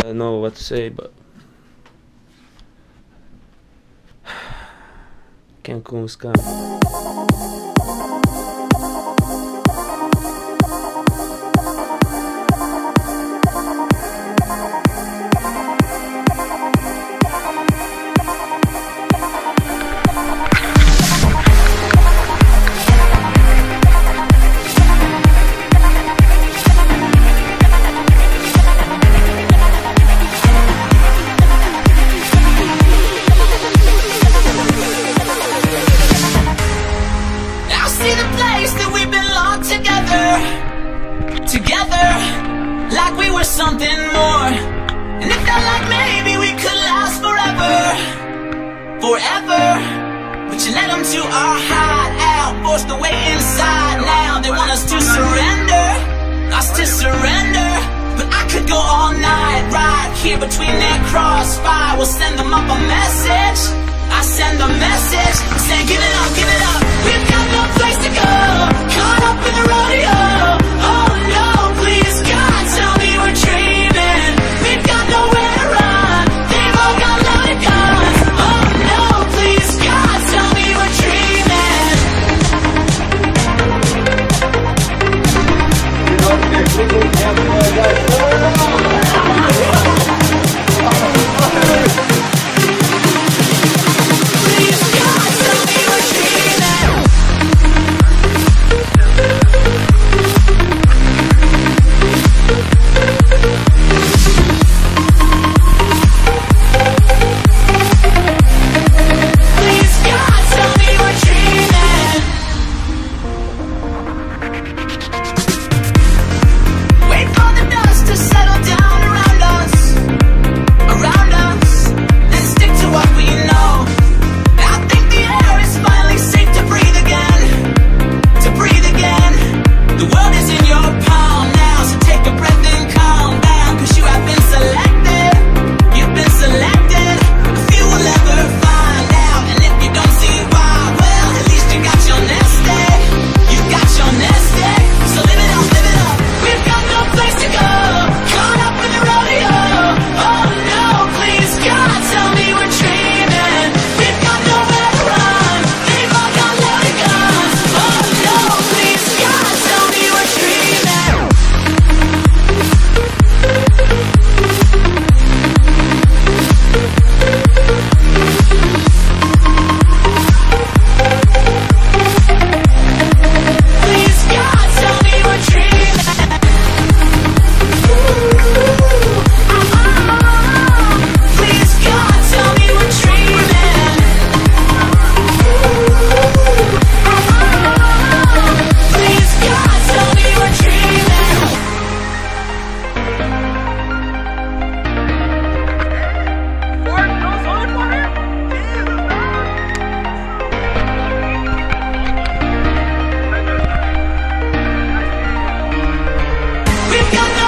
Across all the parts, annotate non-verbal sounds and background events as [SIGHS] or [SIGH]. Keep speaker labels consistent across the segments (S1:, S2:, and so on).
S1: I don't know what to say, but [SIGHS] Cancun's coming.
S2: Them to our hideout Forced the way inside. Now They want us to surrender Us to surrender. But I could go all night Right here between that crossfire. We'll send them up a message. I send a message saying give it up, give it up. We've got no place to go. Caught up in the rodeo
S3: Come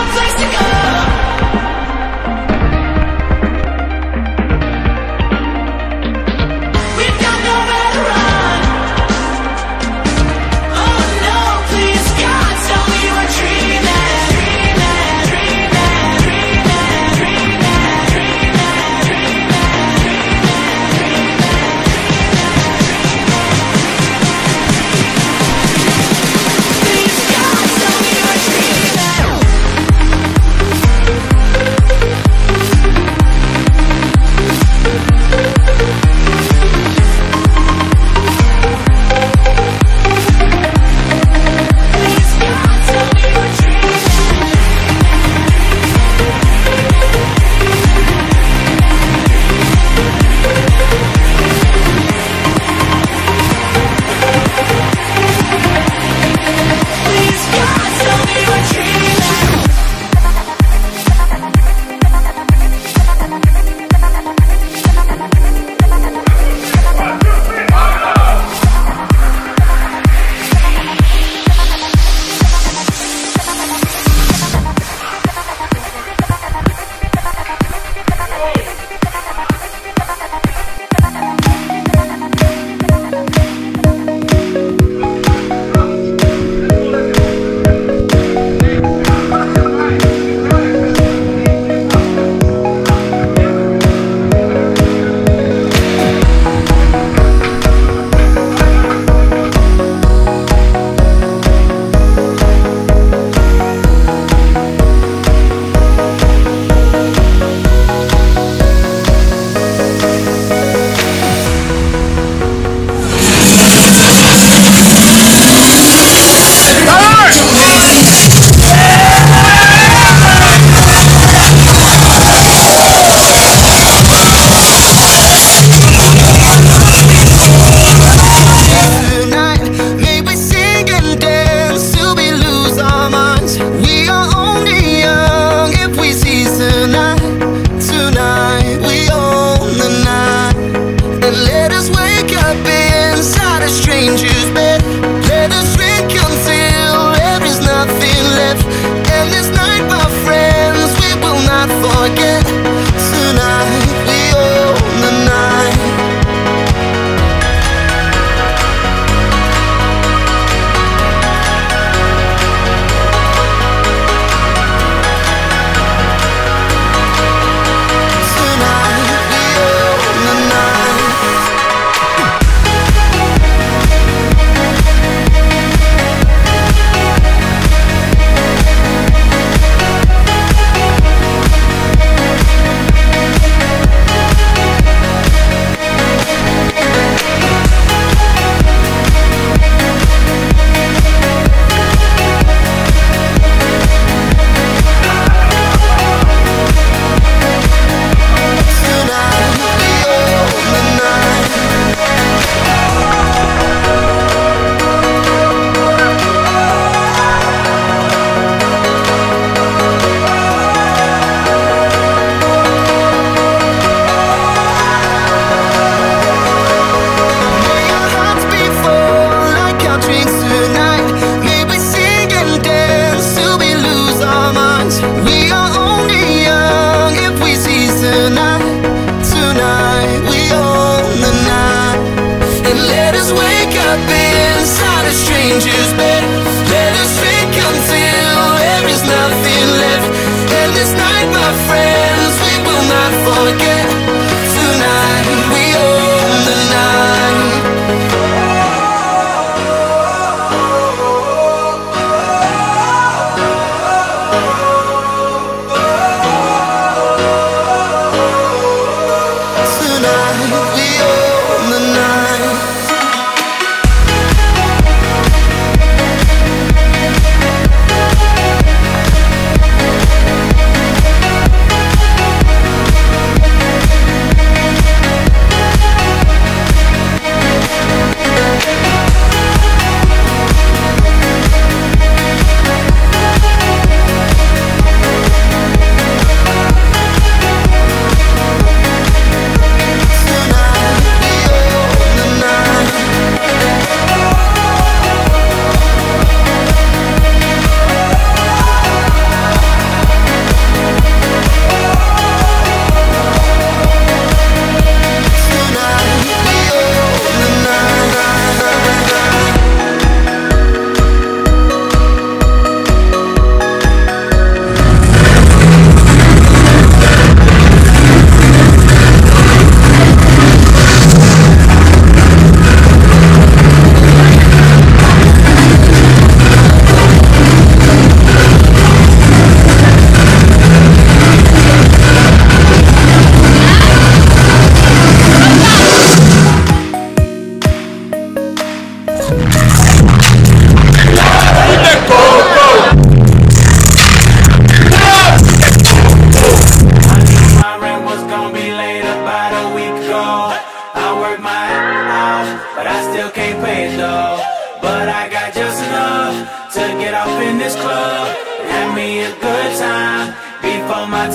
S3: inside a stranger's bed.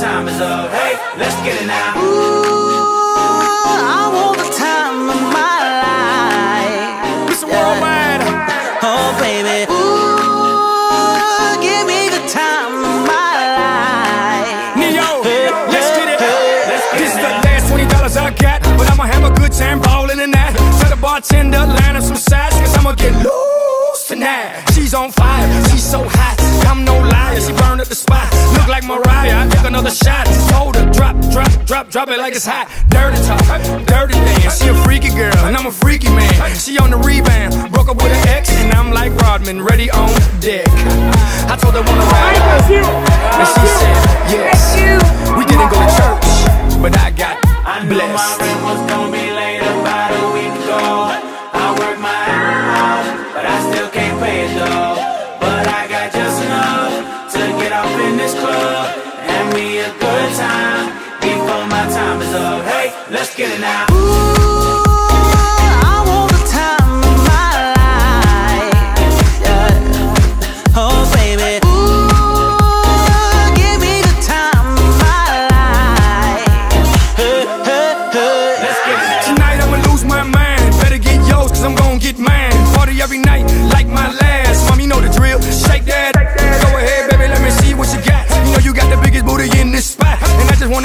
S4: Time is up. Hey, let's get it now.
S3: Ooh, I want the time of my life.
S4: Mr. Worldwide.
S3: Oh, baby. Ooh, give me the time of my life.
S5: Neo, let's get it.
S4: Let's get
S5: This
S4: it
S5: is the last twenty dollars I got, but I'ma have a good time ballin' in that. Tell the bartender line up some sides, cause I'ma get loose tonight. She's on fire, she's so hot. I'm no liar, she burned up the spot. Look like Mariah, I take another shot. Hold her, drop, drop, drop, drop it like it's hot. Dirty talk, dirty dance. She a freaky girl, and I'm a freaky man. She on the rebound, broke up with an ex, and I'm like Rodman, ready on deck. I told her wanna ride, and she said yes. We didn't go to church, but I got
S4: I knew my
S5: blessed.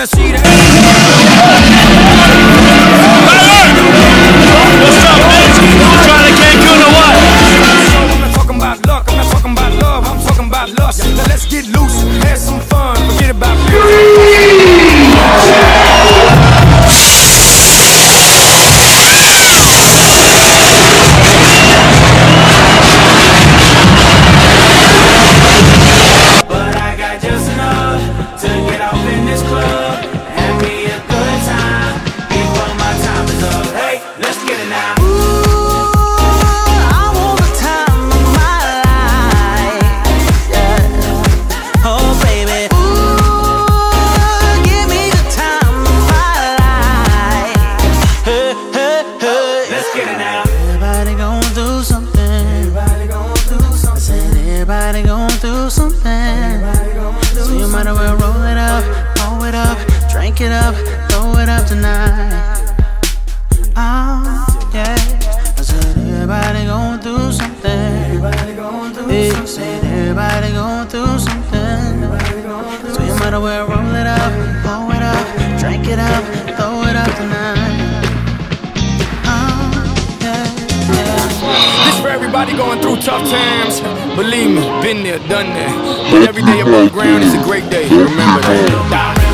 S2: wanna see that.
S5: roll it up, pour it up, drink it up, throw it up tonight. Oh, yeah, yeah.
S2: This for everybody going through tough times. Believe me, been there, done that. But every day above ground is a great day. Remember that.